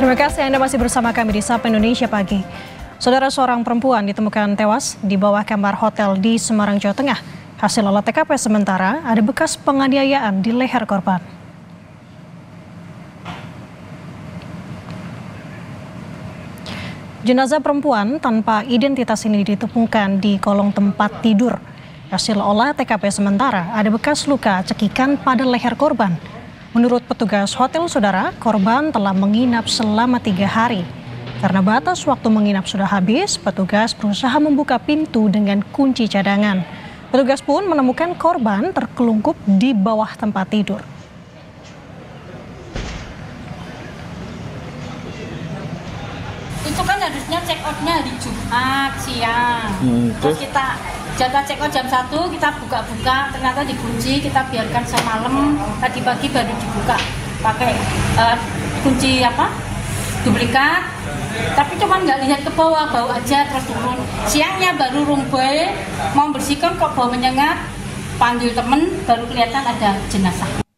Terima kasih Anda masih bersama kami di Sapa Indonesia Pagi. Saudara seorang perempuan ditemukan tewas di bawah kamar hotel di Semarang, Jawa Tengah. Hasil olah TKP sementara ada bekas penganiayaan di leher korban. Jenazah perempuan tanpa identitas ini ditemukan di kolong tempat tidur. Hasil olah TKP sementara ada bekas luka cekikan pada leher korban. Menurut petugas hotel saudara, korban telah menginap selama tiga hari. Karena batas waktu menginap sudah habis, petugas berusaha membuka pintu dengan kunci cadangan. Petugas pun menemukan korban terkelungkup di bawah tempat tidur. itu kan harusnya check outnya hari Jumat siang Hmm, terus terus? kita jatah check out jam 1 kita buka-buka ternyata dikunci kita biarkan semalam. Tadi pagi baru dibuka pakai eh, kunci apa? Duplikat. Tapi cuma nggak lihat ke bawah bau aja terus turun. Siangnya baru rumbai mau bersihkan kok bau menyengat. Panggil temen baru kelihatan ada jenazah